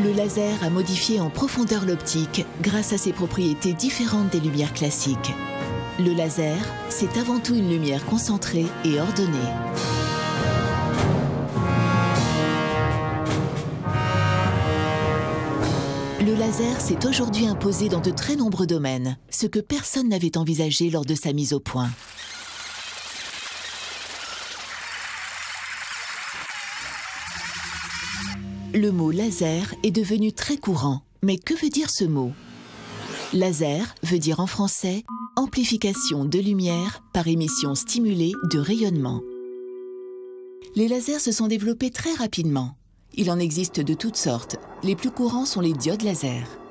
laser a modifié en profondeur l'optique grâce à ses propriétés différentes des lumières classiques. Le laser, c'est avant tout une lumière concentrée et ordonnée. Le laser s'est aujourd'hui imposé dans de très nombreux domaines, ce que personne n'avait envisagé lors de sa mise au point. Le mot laser est devenu très courant. Mais que veut dire ce mot? Laser veut dire en français amplification de lumière par émission stimulée de rayonnement. Les lasers se sont développés très rapidement. Il en existe de toutes sortes. Les plus courants sont les diodes laser.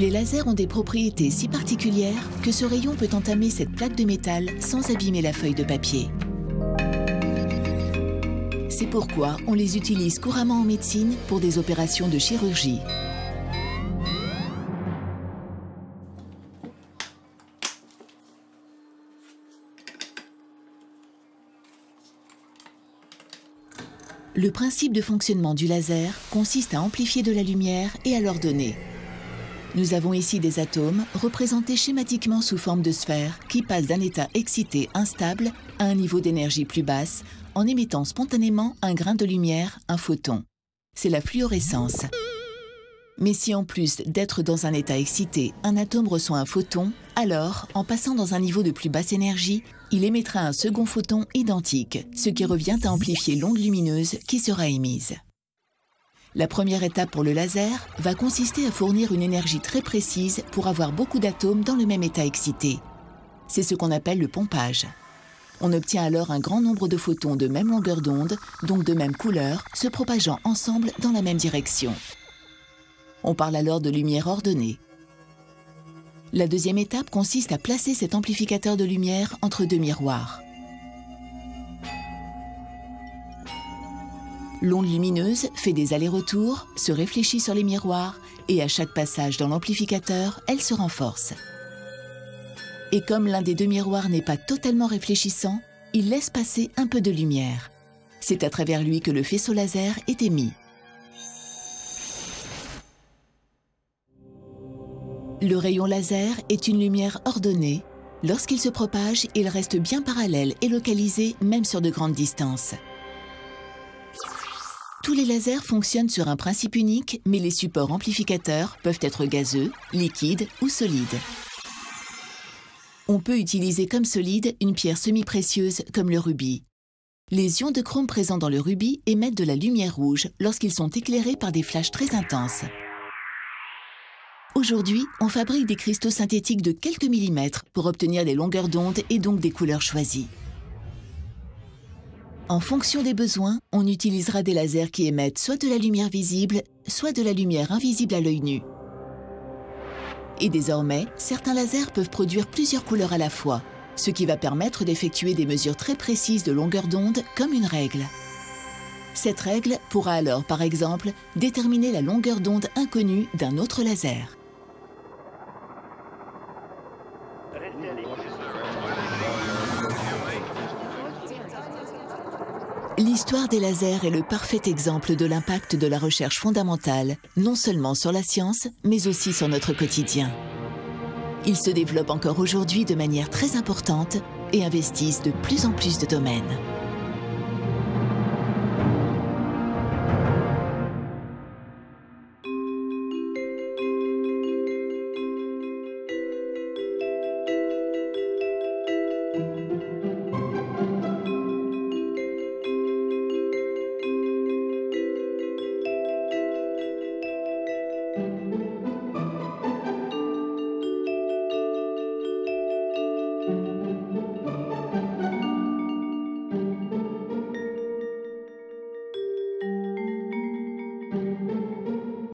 Les lasers ont des propriétés si particulières que ce rayon peut entamer cette plaque de métal sans abîmer la feuille de papier. C'est pourquoi on les utilise couramment en médecine pour des opérations de chirurgie. Le principe de fonctionnement du laser consiste à amplifier de la lumière et à l'ordonner. Nous avons ici des atomes représentés schématiquement sous forme de sphères qui passent d'un état excité instable à un niveau d'énergie plus basse en émettant spontanément un grain de lumière, un photon. C'est la fluorescence. Mais si en plus d'être dans un état excité, un atome reçoit un photon, alors, en passant dans un niveau de plus basse énergie, il émettra un second photon identique, ce qui revient à amplifier l'onde lumineuse qui sera émise. La première étape pour le laser va consister à fournir une énergie très précise pour avoir beaucoup d'atomes dans le même état excité. C'est ce qu'on appelle le pompage. On obtient alors un grand nombre de photons de même longueur d'onde, donc de même couleur, se propageant ensemble dans la même direction. On parle alors de lumière ordonnée. La deuxième étape consiste à placer cet amplificateur de lumière entre deux miroirs. L'onde lumineuse fait des allers-retours, se réfléchit sur les miroirs et à chaque passage dans l'amplificateur, elle se renforce. Et comme l'un des deux miroirs n'est pas totalement réfléchissant, il laisse passer un peu de lumière. C'est à travers lui que le faisceau laser est émis. Le rayon laser est une lumière ordonnée. Lorsqu'il se propage, il reste bien parallèle et localisé même sur de grandes distances. Tous les lasers fonctionnent sur un principe unique, mais les supports amplificateurs peuvent être gazeux, liquides ou solides. On peut utiliser comme solide une pierre semi-précieuse comme le rubis. Les ions de chrome présents dans le rubis émettent de la lumière rouge lorsqu'ils sont éclairés par des flashs très intenses. Aujourd'hui, on fabrique des cristaux synthétiques de quelques millimètres pour obtenir des longueurs d'onde et donc des couleurs choisies. En fonction des besoins, on utilisera des lasers qui émettent soit de la lumière visible, soit de la lumière invisible à l'œil nu. Et désormais, certains lasers peuvent produire plusieurs couleurs à la fois, ce qui va permettre d'effectuer des mesures très précises de longueur d'onde comme une règle. Cette règle pourra alors, par exemple, déterminer la longueur d'onde inconnue d'un autre laser. L'histoire des lasers est le parfait exemple de l'impact de la recherche fondamentale, non seulement sur la science, mais aussi sur notre quotidien. Ils se développent encore aujourd'hui de manière très importante et investissent de plus en plus de domaines.